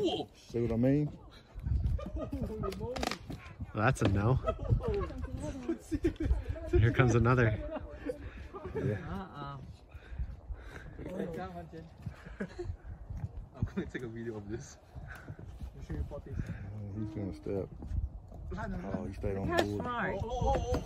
See what I mean? Well, that's a no. Here comes another. Yeah. Uh-uh. I'm gonna take a video of this. Oh, he's gonna step. Oh, he stayed on the That's board. Oh, oh, oh,